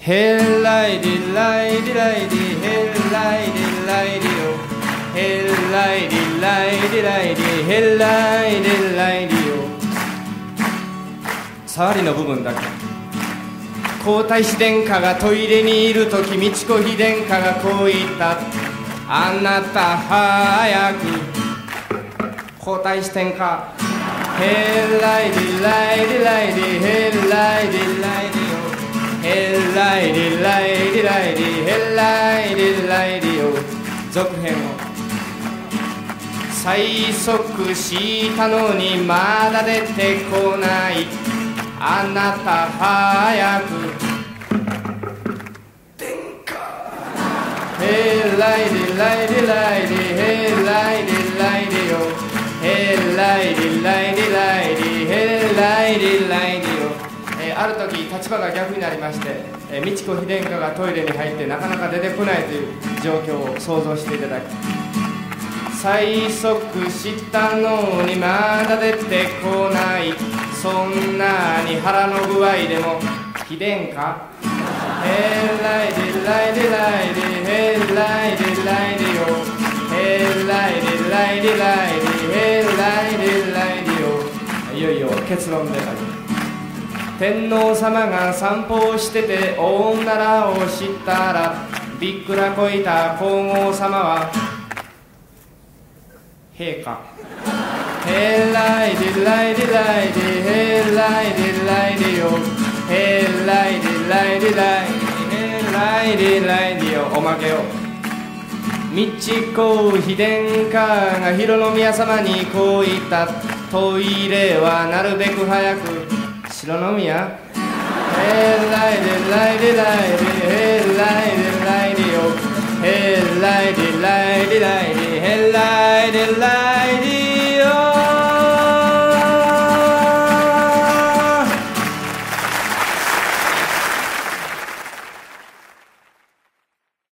ヘッライディライディライディヘッライディライディオヘッライディライディライディヘッライディライディオ触りの部分だけ皇太子殿下がトイレにいる時美智子妃殿下がこう言ったあなた早く皇太子殿下ヘッライディライディライディヘッライディライディライディライディヘライディライディオ続編を。催促したのにまだ出てこない。あなた早く。ヘライディライディライディヘライディライディオヘライディライディライディヘライディライディ、ある時立場が逆になりまして、え美智子妃殿下がトイレに入ってなかなか出てこないという状況を想像していただき催促したのにまだ出てこない。そんなに腹の具合でも妃殿下ヘッライディライディライディヘッライディライディオヘッライデライデライデヘッライディライディオいよいよ結論である天皇様が散歩をしてて大おならをしたらびっくらこいた皇后様は陛下。ヘッライディライディライディヘッライディライディオヘッライディライディライディヘッライディライディオおまけを美智子妃殿下が浩宮様にこう言った。トイレはなるべく早く。浩宮ヘッライディライディライディヘッライディライディオヘッライディライデ